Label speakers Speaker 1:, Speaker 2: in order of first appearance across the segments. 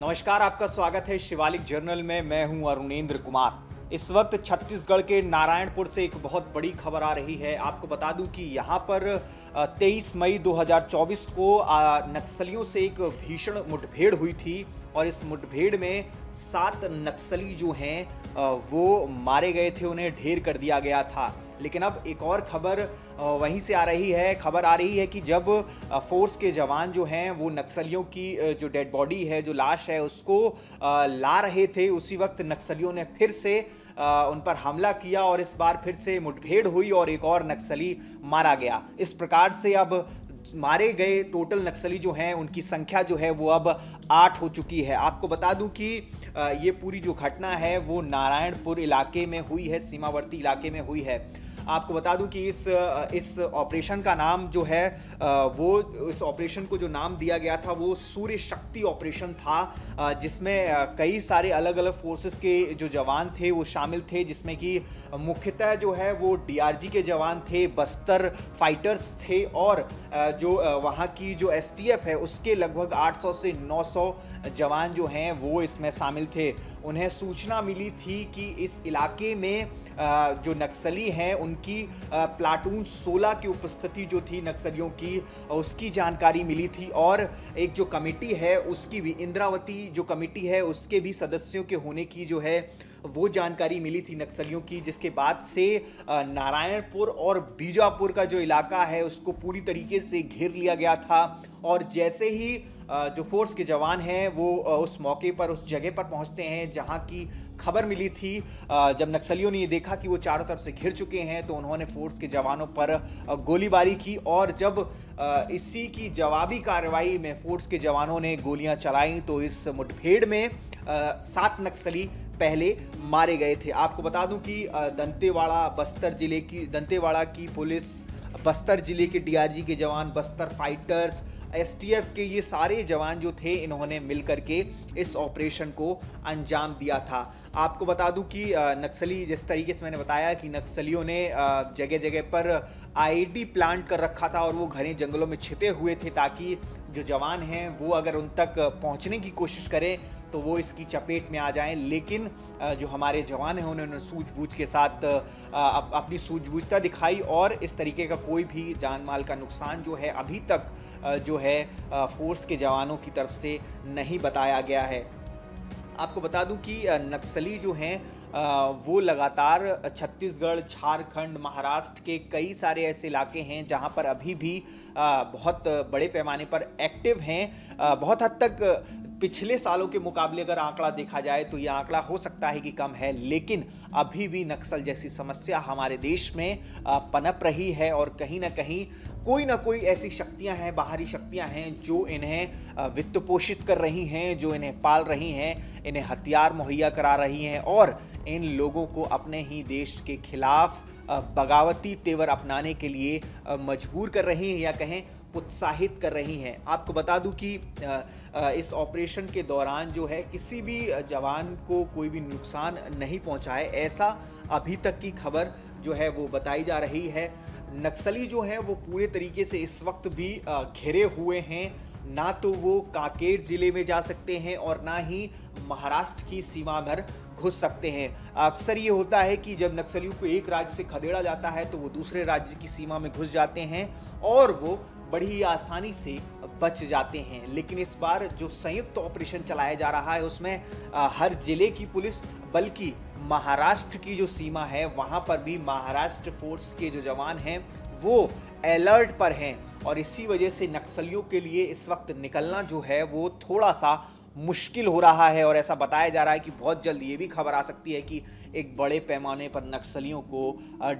Speaker 1: नमस्कार, आपका स्वागत है शिवालिक जर्नल में। मैं हूँ अरुणेंद्र कुमार। इस वक्त छत्तीसगढ़ के नारायणपुर से एक बहुत बड़ी खबर आ रही है। आपको बता दूँ कि यहाँ पर 23 मई 2024 को नक्सलियों से एक भीषण मुठभेड़ हुई थी और इस मुठभेड़ में सात नक्सली जो हैं वो मारे गए थे, उन्हें ढेर कर दिया गया था। लेकिन अब एक और खबर वहीं से आ रही है। खबर आ रही है कि जब फोर्स के जवान जो हैं, वो नक्सलियों की जो डेड बॉडी है, जो लाश है, उसको ला रहे थे, उसी वक्त नक्सलियों ने फिर से उन पर हमला किया और इस बार फिर से मुठभेड़ हुई और एक और नक्सली मारा गया। इस प्रकार से अब मारे गए टोटल नक्सली जो हैं, उनकी संख्या जो है, वो अब आठ हो चुकी है। आपको बता दूँ कि ये पूरी जो घटना है, वो नारायणपुर इलाके में हुई है, सीमावर्ती इलाके में हुई है। आपको बता दूँ कि इस इस ऑपरेशन का नाम जो है वो, इस ऑपरेशन को जो नाम दिया गया था, वो सूर्य शक्ति ऑपरेशन था जिसमें कई सारे अलग अलग फोर्सेस के जो जवान थे, वो शामिल थे, जिसमें कि मुख्यतः जो है, वो डीआरजी के जवान थे, बस्तर फाइटर्स थे और जो वहाँ की जो एसटीएफ है, उसके लगभग 800 से 900 जवान जो हैं, वो इसमें शामिल थे। उन्हें सूचना मिली थी कि इस इलाके में जो नक्सली हैं, उनकी प्लाटून 16 की उपस्थिति जो थी नक्सलियों की, उसकी जानकारी मिली थी और एक जो कमेटी है, उसकी भी, इंद्रावती जो कमेटी है, उसके भी सदस्यों के होने की जो है, वो जानकारी मिली थी नक्सलियों की, जिसके बाद से नारायणपुर और बीजापुर का जो इलाका है, उसको पूरी तरीके से घेर लिया गया था और जैसे ही जो फोर्स के जवान हैं, वो उस मौके पर, उस जगह पर पहुँचते हैं, जहाँ की खबर मिली थी जब नक्सलियों ने ये देखा कि वो चारों तरफ़ से घिर चुके हैं तो उन्होंने फोर्स के जवानों पर गोलीबारी की और जब इसी की जवाबी कार्रवाई में फोर्स के जवानों ने गोलियाँ चलाई तो इस मुठभेड़ में सात नक्सली पहले मारे गए थे। आपको बता दूँ कि दंतेवाड़ा, बस्तर ज़िले की, दंतेवाड़ा की पुलिस, बस्तर ज़िले के डीआरजी के जवान, बस्तर फाइटर्स एसटीएफ के ये सारे जवान जो थे, इन्होंने मिलकर के इस ऑपरेशन को अंजाम दिया था। आपको बता दूँ कि नक्सली, जिस तरीके से मैंने बताया कि नक्सलियों ने जगह जगह पर आईडी प्लांट कर रखा था और वो घने जंगलों में छिपे हुए थे ताकि जो जवान हैं, वो अगर उन तक पहुँचने की कोशिश करें तो वो इसकी चपेट में आ जाएँ। लेकिन जो हमारे जवान हैं, उन्होंने सूझबूझ के साथ अपनी सूझबूझता दिखाई और इस तरीके का कोई भी जान माल का नुकसान जो है, अभी तक जो है फोर्स के जवानों की तरफ़ से नहीं बताया गया है। आपको बता दूँ कि नक्सली जो हैं वो लगातार छत्तीसगढ़, झारखंड, महाराष्ट्र के कई सारे ऐसे इलाके हैं जहाँ पर अभी भी बहुत बड़े पैमाने पर एक्टिव हैं। बहुत हद तक पिछले सालों के मुकाबले अगर आंकड़ा देखा जाए तो ये आंकड़ा हो सकता है कि कम है, लेकिन अभी भी नक्सल जैसी समस्या हमारे देश में पनप रही है और कहीं ना कहीं कोई ना कोई ऐसी शक्तियाँ हैं, बाहरी शक्तियाँ हैं जो इन्हें वित्त पोषित कर रही हैं, जो इन्हें पाल रही हैं, इन्हें हथियार मुहैया करा रही हैं और इन लोगों को अपने ही देश के खिलाफ बगावती तेवर अपनाने के लिए मजबूर कर रही हैं या कहें उत्साहित कर रही हैं। आपको बता दूँ कि इस ऑपरेशन के दौरान जो है किसी भी जवान को कोई भी नुकसान नहीं पहुँचा है। ऐसा अभी तक की खबर जो है वो बताई जा रही है। नक्सली जो है वो पूरे तरीके से इस वक्त भी घिरे हुए हैं। ना तो वो काकेर ज़िले में जा सकते हैं और ना ही महाराष्ट्र की सीमा पर घुस सकते हैं। अक्सर ये होता है कि जब नक्सलियों को एक राज्य से खदेड़ा जाता है तो वो दूसरे राज्य की सीमा में घुस जाते हैं और वो बड़ी आसानी से बच जाते हैं। लेकिन इस बार जो संयुक्त ऑपरेशन चलाया जा रहा है, उसमें हर ज़िले की पुलिस, बल्कि महाराष्ट्र की जो सीमा है, वहाँ पर भी महाराष्ट्र फोर्स के जो जवान हैं वो अलर्ट पर हैं और इसी वजह से नक्सलियों के लिए इस वक्त निकलना जो है वो थोड़ा सा मुश्किल हो रहा है और ऐसा बताया जा रहा है कि बहुत जल्द ये भी खबर आ सकती है कि एक बड़े पैमाने पर नक्सलियों को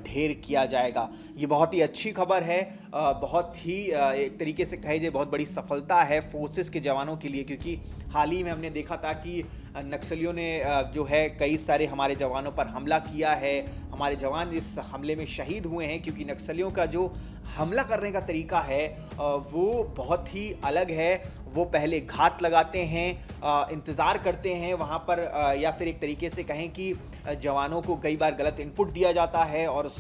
Speaker 1: ढेर किया जाएगा। ये बहुत ही अच्छी खबर है बहुत ही एक तरीके से कहे जाए बहुत बड़ी सफलता है फोर्सेस के जवानों के लिए, क्योंकि हाल ही में हमने देखा था कि नक्सलियों ने जो है कई सारे हमारे जवानों पर हमला किया है। हमारे जवान इस हमले में शहीद हुए हैं, क्योंकि नक्सलियों का जो हमला करने का तरीका है वो बहुत ही अलग है वो पहले घात लगाते हैं इंतज़ार करते हैं वहाँ पर या फिर एक तरीके से कहें कि जवानों को कई बार गलत इनपुट दिया जाता है और उस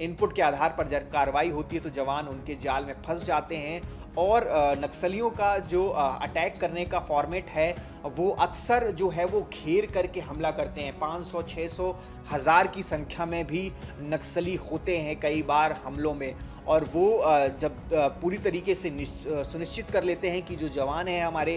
Speaker 1: इनपुट के आधार पर जब कार्रवाई होती है तो जवान उनके जाल में फंस जाते हैं और नक्सलियों का जो अटैक करने का फॉर्मेट है वो अक्सर जो है वो घेर करके हमला करते हैं। 500 600 हज़ार की संख्या में भी नक्सली होते हैं कई बार हमलों में। और वो जब पूरी तरीके से सुनिश्चित कर लेते हैं कि जो जवान हैं हमारे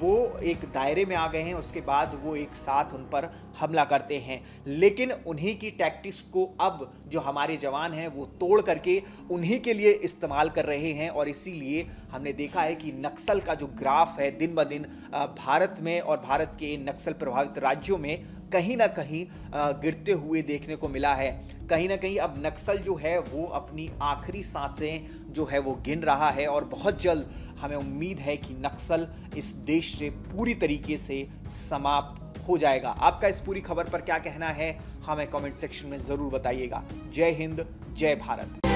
Speaker 1: वो एक दायरे में आ गए हैं, उसके बाद वो एक साथ उन पर हमला करते हैं। लेकिन उन्हीं की टैक्टिक्स को अब जो हमारे जवान हैं, वो तोड़ करके उन्हीं के लिए इस्तेमाल कर रहे हैं। और इसीलिए हमने देखा है कि नक्सल का जो ग्राफ है, दिन ब दिन भारत में और भारत के नक्सल प्रभावित राज्यों में कहीं ना कहीं गिरते हुए देखने को मिला है। कहीं ना कहीं अब नक्सल जो है, वो अपनी आखिरी साँसें जो है, वो गिन रहा है और बहुत जल्द हमें उम्मीद है कि नक्सल इस देश से पूरी तरीके से समाप्त हो जाएगा। आपका इस पूरी खबर पर क्या कहना है, हमें कमेंट सेक्शन में ज़रूर बताइएगा। जय हिंद, जय भारत।